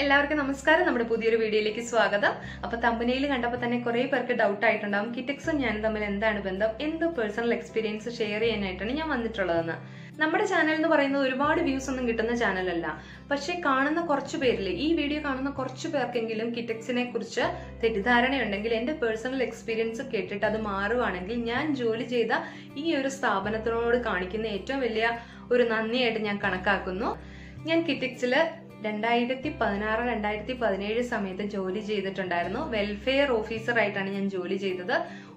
എല്ലാവർക്കും നമസ്കാരം. നമ്മുടെ പുതിയൊരു വീഡിയോയിലേക്ക് സ്വാഗതം. അപ്പൊ തമ്പനയിൽ കണ്ടപ്പോൾ തന്നെ കുറെ പേർക്ക് ഡൗട്ട് ആയിട്ടുണ്ടാവും. കിറ്റക്സും ഞാനും തമ്മിൽ എന്താണ് ബന്ധം? എന്ത് പേഴ്സണൽ എക്സ്പീരിയൻസ് ഷെയർ ചെയ്യാനായിട്ടാണ് ഞാൻ വന്നിട്ടുള്ളതെന്ന്. നമ്മുടെ ചാനൽ എന്ന് പറയുന്നത് ഒരുപാട് വ്യൂസ് ഒന്നും കിട്ടുന്ന ചാനലല്ല പക്ഷെ കാണുന്ന കുറച്ച് പേരിൽ ഈ വീഡിയോ കാണുന്ന കുറച്ച് പേർക്കെങ്കിലും കിറ്റക്സിനെ കുറിച്ച് തെറ്റിദ്ധാരണയുണ്ടെങ്കിൽ എന്റെ പേഴ്സണൽ എക്സ്പീരിയൻസ് കേട്ടിട്ട് അത് മാറുവാണെങ്കിൽ ഞാൻ ജോലി ചെയ്ത ഈ ഒരു സ്ഥാപനത്തിനോട് കാണിക്കുന്ന ഏറ്റവും വലിയ ഒരു നന്ദിയായിട്ട് ഞാൻ കണക്കാക്കുന്നു. ഞാൻ കിറ്റക്സിൽ രണ്ടായിരത്തി പതിനാറ് രണ്ടായിരത്തി പതിനേഴ് സമയത്ത് ജോലി ചെയ്തിട്ടുണ്ടായിരുന്നു. വെൽഫെയർ ഓഫീസർ ആയിട്ടാണ് ഞാൻ ജോലി ചെയ്തത്.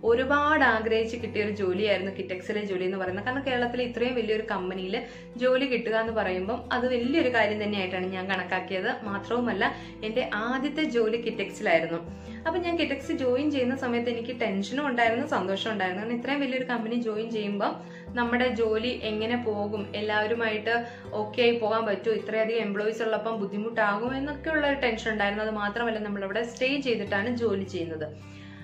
ഒരുപാട് ആഗ്രഹിച്ച് കിട്ടിയ ഒരു ജോലിയായിരുന്നു കിറ്റക്സിലെ ജോലി എന്ന് പറയുന്നത്. കാരണം കേരളത്തിൽ ഇത്രയും വലിയൊരു കമ്പനിയിൽ ജോലി കിട്ടുക എന്ന് പറയുമ്പം അത് വലിയൊരു കാര്യം തന്നെയായിട്ടാണ് ഞാൻ കണക്കാക്കിയത്. മാത്രവുമല്ല എന്റെ ആദ്യത്തെ ജോലി കിറ്റക്സിലായിരുന്നു. അപ്പം ഞാൻ കിറ്റക്സ് ജോയിൻ ചെയ്യുന്ന സമയത്ത് എനിക്ക് ടെൻഷനും ഉണ്ടായിരുന്നു സന്തോഷം ഉണ്ടായിരുന്നു. കാരണം ഇത്രയും വലിയൊരു കമ്പനി ജോയിൻ ചെയ്യുമ്പോൾ നമ്മുടെ ജോലി എങ്ങനെ പോകും? എല്ലാവരുമായിട്ട് ഓക്കെ ആയി പോകാൻ പറ്റുമോ? ഇത്രയധികം എംപ്ലോയീസ് ഉള്ളപ്പം ബുദ്ധിമുട്ടാകും എന്നൊക്കെയുള്ള ഒരു ടെൻഷൻ ഉണ്ടായിരുന്നു. അത് മാത്രമല്ല നമ്മളിവിടെ സ്റ്റേ ചെയ്തിട്ടാണ് ജോലി ചെയ്യുന്നത്.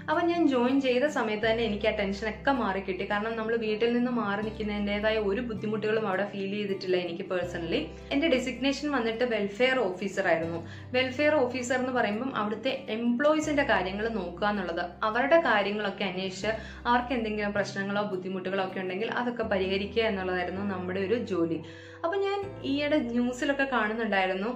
അപ്പം ഞാൻ ജോയിൻ ചെയ്ത സമയത്ത് തന്നെ എനിക്ക് ആ ടെൻഷനൊക്കെ മാറി കിട്ടി. കാരണം നമ്മൾ വീട്ടിൽ നിന്ന് മാറി നിൽക്കുന്നതിന്റെതായ ഒരു ബുദ്ധിമുട്ടുകളും അവിടെ ഫീൽ ചെയ്തിട്ടില്ല എനിക്ക് പേഴ്സണലി എന്റെ ഡെസിഗ്നേഷൻ വന്നിട്ട് വെൽഫെയർ ഓഫീസർ ആയിരുന്നു. വെൽഫെയർ ഓഫീസർ എന്ന് പറയുമ്പം അവിടുത്തെ എംപ്ലോയീസിന്റെ കാര്യങ്ങൾ നോക്കുക എന്നുള്ളത്. അവരുടെ കാര്യങ്ങളൊക്കെ അന്വേഷിച്ച് അവർക്ക് എന്തെങ്കിലും പ്രശ്നങ്ങളോ ബുദ്ധിമുട്ടുകളോ ഒക്കെ ഉണ്ടെങ്കിൽ അതൊക്കെ പരിഹരിക്കുക എന്നുള്ളതായിരുന്നു നമ്മുടെ ഒരു ജോലി. അപ്പൊ ഞാൻ ഈയിടെ ന്യൂസിലൊക്കെ കാണുന്നുണ്ടായിരുന്നു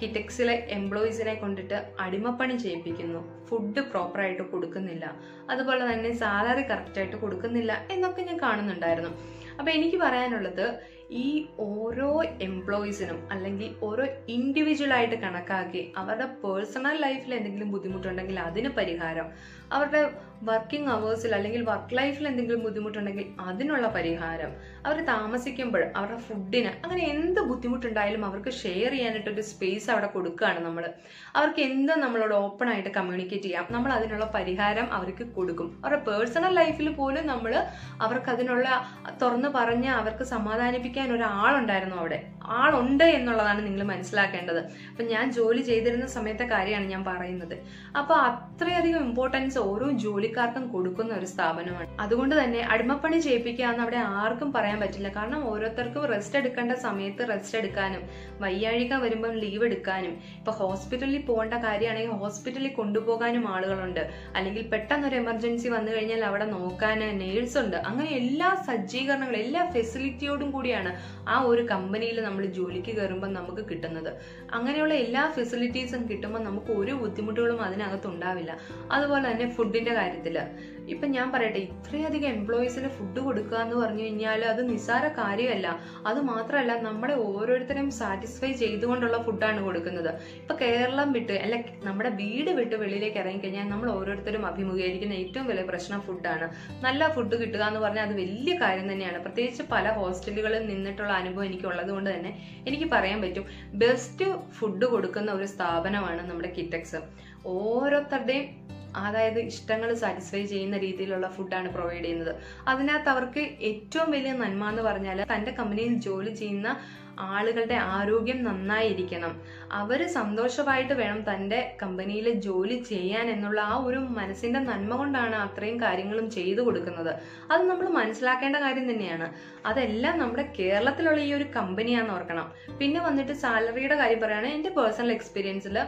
കിറ്റക്സിലെ എംപ്ലോയീസിനെ കൊണ്ടിട്ട് അടിമപ്പണി ചെയ്യിപ്പിക്കുന്നു. ഫുഡ് പ്രോപ്പറായിട്ട് കൊടുക്കുന്നില്ല. അതുപോലെ തന്നെ സാലറി കറക്റ്റായിട്ട് കൊടുക്കുന്നില്ല എന്നൊക്കെ ഞാൻ കാണുന്നുണ്ടായിരുന്നു. അപ്പൊ എനിക്ക് പറയാനുള്ളത് ഈ ഓരോ എംപ്ലോയീസിനും അല്ലെങ്കിൽ ഓരോ ഇൻഡിവിജ്വൽ ആയിട്ട് കണക്കാക്കി അവരുടെ പേഴ്സണൽ ലൈഫിൽ എന്തെങ്കിലും ബുദ്ധിമുട്ടുണ്ടെങ്കിൽ അതിന് പരിഹാരം അവരുടെ വർക്കിംഗ് അവേഴ്സിൽ അല്ലെങ്കിൽ വർക്ക് ലൈഫിൽ എന്തെങ്കിലും ബുദ്ധിമുട്ടുണ്ടെങ്കിൽ അതിനുള്ള പരിഹാരം. അവർ താമസിക്കുമ്പോൾ അവരുടെ ഫുഡിന് അങ്ങനെ എന്ത് ബുദ്ധിമുട്ടുണ്ടായാലും അവർക്ക് ഷെയർ ചെയ്യാനായിട്ട് ഒരു സ്പേസ് അവിടെ കൊടുക്കുകയാണ് നമ്മൾ അവർക്ക് എന്ത് നമ്മളോട് ഓപ്പൺ ആയിട്ട് കമ്മ്യൂണിക്കേറ്റ് ചെയ്യാം നമ്മൾ അതിനുള്ള പരിഹാരം അവർക്ക് കൊടുക്കും. അവരുടെ പേഴ്സണൽ ലൈഫിൽ പോലും നമ്മൾ അവർക്ക് അതിനുള്ള തുറന്നു പറഞ്ഞ് അവർക്ക് സമാധാനിപ്പിക്കാൻ ഒരാളുണ്ടായിരുന്നു അവിടെ. ആളുണ്ട് എന്നുള്ളതാണ് നിങ്ങൾ മനസ്സിലാക്കേണ്ടത്. അപ്പം ഞാൻ ജോലി ചെയ്തിരുന്ന സമയത്തെ കാര്യമാണ് ഞാൻ പറയുന്നത്. അപ്പോൾ അത്രയധികം ഇമ്പോർട്ടൻസ് ഓരോ ജോലിക്കാർക്കും കൊടുക്കുന്ന ഒരു സ്ഥാപനമാണ്. അതുകൊണ്ട് തന്നെ അടിമപ്പണി ചെയ്യിപ്പിക്കുക എന്ന് അവിടെ ആർക്കും പറയാൻ പറ്റില്ല. കാരണം ഓരോരുത്തർക്കും റെസ്റ്റ് എടുക്കേണ്ട സമയത്ത് റെസ്റ്റ് എടുക്കാനും വയ്യാഴിക വരുമ്പം ലീവ് എടുക്കാനും ഇപ്പൊ ഹോസ്പിറ്റലിൽ പോകേണ്ട കാര്യമാണെങ്കിൽ ഹോസ്പിറ്റലിൽ കൊണ്ടുപോകാനും ആളുകളുണ്ട്. അല്ലെങ്കിൽ പെട്ടെന്ന് ഒരു എമർജൻസി വന്നു കഴിഞ്ഞാൽ അവിടെ നോക്കാൻ നേഴ്സ് ഉണ്ട്. അങ്ങനെ എല്ലാ സജ്ജീകരണങ്ങളും എല്ലാ ഫെസിലിറ്റിയോടും കൂടിയാണ് ആ ഒരു കമ്പനിയിൽ നമ്മൾ ജോലിക്ക് കയറുമ്പോൾ നമുക്ക് കിട്ടുന്നത്. അങ്ങനെയുള്ള എല്ലാ ഫെസിലിറ്റീസും കിട്ടുമ്പോൾ നമുക്ക് ഒരു ബുദ്ധിമുട്ടുകളും അതിനകത്ത് ഉണ്ടാവില്ല. അതുപോലെ തന്നെ ഫുഡിന്റെ കാര്യത്തിൽ ഇപ്പൊ ഞാൻ പറയട്ടെ ഇത്രയധികം എംപ്ലോയീസിന് ഫുഡ് കൊടുക്കുക എന്ന് പറഞ്ഞു കഴിഞ്ഞാൽ അത് നിസ്സാര കാര്യമല്ല. അത് മാത്രമല്ല നമ്മളെ ഓരോരുത്തരെയും സാറ്റിസ്ഫൈ ചെയ്തുകൊണ്ടുള്ള ഫുഡാണ് കൊടുക്കുന്നത്. ഇപ്പൊ കേരളം വിട്ട് അല്ല നമ്മുടെ വീട് വിട്ട് വെളിയിലേക്ക് ഇറങ്ങിക്കഴിഞ്ഞാൽ നമ്മൾ ഓരോരുത്തരും അഭിമുഖീകരിക്കുന്ന ഏറ്റവും വലിയ പ്രശ്നം ഫുഡാണ് നല്ല ഫുഡ് കിട്ടുക എന്ന് പറഞ്ഞാൽ അത് വലിയ കാര്യം തന്നെയാണ്. പ്രത്യേകിച്ച് പല ഹോസ്റ്റലുകളിൽ നിന്നിട്ടുള്ള അനുഭവം എനിക്ക് ഉള്ളത് കൊണ്ട് തന്നെ എനിക്ക് പറയാൻ പറ്റും. ബെസ്റ്റ് ഫുഡ് കൊടുക്കുന്ന ഒരു സ്ഥാപനമാണ് നമ്മുടെ കിറ്റക്സ് ഓരോരുത്തരുടെയും അതായത് ഇഷ്ടങ്ങൾ സാറ്റിസ്ഫൈ ചെയ്യുന്ന രീതിയിലുള്ള ഫുഡാണ് പ്രൊവൈഡ് ചെയ്യുന്നത്. അതിനകത്ത് അവർക്ക് ഏറ്റവും വലിയ നന്മ എന്ന് പറഞ്ഞാൽ തന്റെ കമ്പനിയിൽ ജോലി ചെയ്യുന്ന ആളുകളുടെ ആരോഗ്യം നന്നായിരിക്കണം. അവർ സന്തോഷമായിട്ട് വേണം തന്റെ കമ്പനിയിൽ ജോലി ചെയ്യാൻ എന്നുള്ള ആ ഒരു മനസ്സിന്റെ നന്മ കൊണ്ടാണ് അത്രയും കാര്യങ്ങളും ചെയ്തു കൊടുക്കുന്നത്. അത് നമ്മൾ മനസ്സിലാക്കേണ്ട കാര്യം തന്നെയാണ്. അതെല്ലാം നമ്മുടെ കേരളത്തിലുള്ള ഈ ഒരു കമ്പനിയാന്ന് ഓർക്കണം. പിന്നെ വന്നിട്ട് സാലറിയുടെ കാര്യം പറയുകയാണെങ്കിൽ എന്റെ പേഴ്സണൽ എക്സ്പീരിയൻസിൽ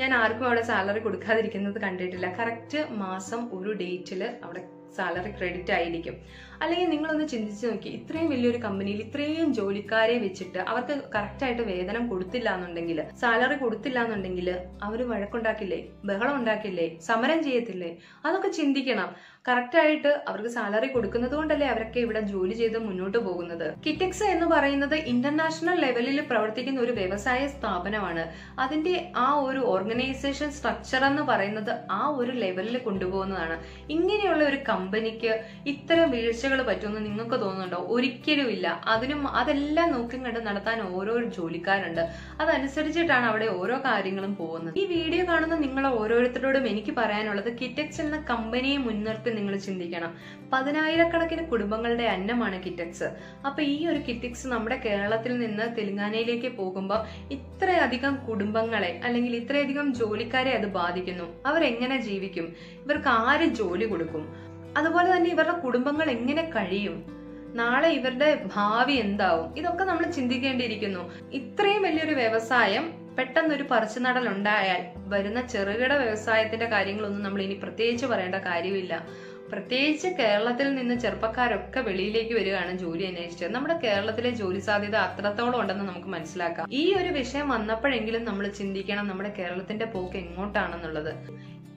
ഞാൻ ആർക്കും അവിടെ സാലറി കൊടുക്കാതിരിക്കുന്നത് കണ്ടിട്ടില്ല. കറക്റ്റ് മാസം ഒരു ഡേറ്റിൽ അവിടെ സാലറി ക്രെഡിറ്റ് ആയിരിക്കും. അല്ലെങ്കിൽ നിങ്ങളൊന്ന് ചിന്തിച്ച് നോക്കി ഇത്രയും വലിയൊരു കമ്പനിയിൽ ഇത്രയും ജോലിക്കാരെ വെച്ചിട്ട് അവർക്ക് കറക്റ്റായിട്ട് വേതനം കൊടുത്തില്ല എന്നുണ്ടെങ്കിൽ സാലറി കൊടുത്തില്ല എന്നുണ്ടെങ്കിൽ അവർ വഴക്കുണ്ടാക്കില്ലേ ബഹളം ഉണ്ടാക്കില്ലേ സമരം ചെയ്യത്തില്ലേ? അതൊക്കെ ചിന്തിക്കണം. കറക്റ്റായിട്ട് അവർക്ക് സാലറി കൊടുക്കുന്നത് കൊണ്ടല്ലേ അവരൊക്കെ ഇവിടെ ജോലി ചെയ്ത് മുന്നോട്ട് പോകുന്നത്. കിറ്റക്സ് എന്ന് പറയുന്നത് ഇന്റർനാഷണൽ ലെവലിൽ പ്രവർത്തിക്കുന്ന ഒരു വ്യവസായ സ്ഥാപനമാണ്. അതിന്റെ ആ ഒരു ഓർഗനൈസേഷൻ സ്ട്രക്ചർ എന്ന് പറയുന്നത് ആ ഒരു ലെവലിൽ കൊണ്ടുപോകുന്നതാണ്. ഇങ്ങനെയുള്ള ഒരു കമ്പനിക്ക് ഇത്തരം വീഴ്ചകൾ പറ്റുമെന്ന് നിങ്ങൾക്ക് തോന്നുന്നുണ്ടോ? ഒരിക്കലും ഇല്ല അതിനും അതെല്ലാം നോക്കി കണ്ട് നടത്താൻ ഓരോ ജോലിക്കാരുണ്ട്. അതനുസരിച്ചിട്ടാണ് അവിടെ ഓരോ കാര്യങ്ങളും പോകുന്നത്. ഈ വീഡിയോ കാണുന്ന നിങ്ങൾ ഓരോരുത്തരോടും എനിക്ക് പറയാനുള്ളത് കിറ്റക്സ് എന്ന കമ്പനിയെ മുൻനിർത്തി നിങ്ങൾ ചിന്തിക്കണം. പതിനായിരക്കണക്കിന് കുടുംബങ്ങളുടെ അന്നമാണ് കിറ്റക്സ്. അപ്പൊ ഈ ഒരു കിറ്റക്സ് നമ്മുടെ കേരളത്തിൽ നിന്ന് തെലുങ്കാനയിലേക്ക് പോകുമ്പോൾ ഇത്രയധികം കുടുംബങ്ങളെ അല്ലെങ്കിൽ ഇത്രയധികം ജോലിക്കാരെ അത് ബാധിക്കുന്നു. അവർ എങ്ങനെ ജീവിക്കും? ഇവർക്ക് ആര് ജോലി കൊടുക്കും? അതുപോലെ തന്നെ ഇവരുടെ കുടുംബങ്ങൾ എങ്ങനെ കഴിയും? നാളെ ഇവരുടെ ഭാവി എന്താവും? ഇതൊക്കെ നമ്മൾ ചിന്തിക്കേണ്ടിയിരിക്കുന്നു. ഇത്രയും വലിയൊരു വ്യവസായം പെട്ടെന്നൊരു പറിച്ചുനടൽ ഉണ്ടായാൽ വരുന്ന ചെറുകിട വ്യവസായത്തിന്റെ കാര്യങ്ങളൊന്നും നമ്മൾ ഇനി പ്രത്യേകിച്ച് പറയേണ്ട കാര്യമില്ല. പ്രത്യേകിച്ച് കേരളത്തിൽ നിന്ന് ചെറുപ്പക്കാരൊക്കെ വെളിയിലേക്ക് വരികയാണ് ജോലി അന്വേഷിച്ചത്. നമ്മുടെ കേരളത്തിലെ ജോലി സാധ്യത അത്രത്തോളം ഉണ്ടെന്ന് നമുക്ക് മനസ്സിലാക്കാം. ഈ ഒരു വിഷയം വന്നപ്പോഴെങ്കിലും നമ്മൾ ചിന്തിക്കണം നമ്മുടെ കേരളത്തിന്റെ പോക്ക് എങ്ങോട്ടാണെന്നുള്ളത്.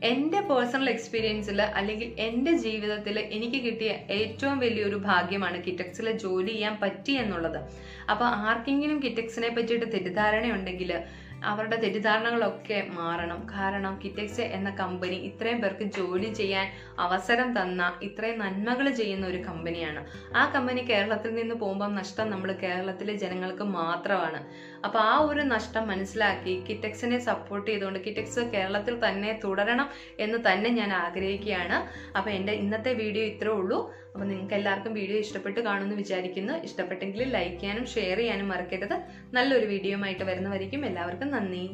എന്റെ പേഴ്സണൽ എക്സ്പീരിയൻസിൽ അല്ലെങ്കിൽ എന്റെ ജീവിതത്തിൽ എനിക്ക് കിട്ടിയ ഏറ്റവും വലിയൊരു ഭാഗ്യമാണ് കിറ്റക്സിൽ ജോലി ചെയ്യാൻ പറ്റി എന്നുള്ളത്. അപ്പോൾ ആർക്കെങ്കിലും കിറ്റക്സിനെ പറ്റിയിട്ട് തെറ്റിദ്ധാരണയുണ്ടെങ്കിൽ അവരുടെ തെറ്റിദ്ധാരണകളൊക്കെ മാറണം. കാരണം കിറ്റക്സ് എന്ന കമ്പനി ഇത്രയും പേർക്ക് ജോലി ചെയ്യാൻ അവസരം തന്ന ഇത്രയും നന്മകൾ ചെയ്യുന്ന ഒരു കമ്പനിയാണ്. ആ കമ്പനി കേരളത്തിൽ നിന്ന് പോകുമ്പോൾ നഷ്ടം നമ്മൾ കേരളത്തിലെ ജനങ്ങൾക്ക് മാത്രമാണ്. അപ്പൊ ആ ഒരു നഷ്ടം മനസ്സിലാക്കി കിറ്റക്സിനെ സപ്പോർട്ട് ചെയ്തുകൊണ്ട് കിറ്റക്സ് കേരളത്തിൽ തന്നെ തുടരണം എന്ന് തന്നെ ഞാൻ ആഗ്രഹിക്കുകയാണ്. അപ്പൊ എന്റെ ഇന്നത്തെ വീഡിയോ ഇത്രേ ഉള്ളൂ. അപ്പൊ നിങ്ങൾക്ക് എല്ലാവർക്കും വീഡിയോ ഇഷ്ടപ്പെട്ട് കാണുമെന്ന് വിചാരിക്കുന്നു. ഇഷ്ടപ്പെട്ടെങ്കിൽ ലൈക്ക് ചെയ്യാനും ഷെയർ ചെയ്യാനും മറക്കരുത്. നല്ലൊരു വീഡിയോ ആയിട്ട് വരുന്നവരിക്കും എല്ലാവർക്കും നന്ദി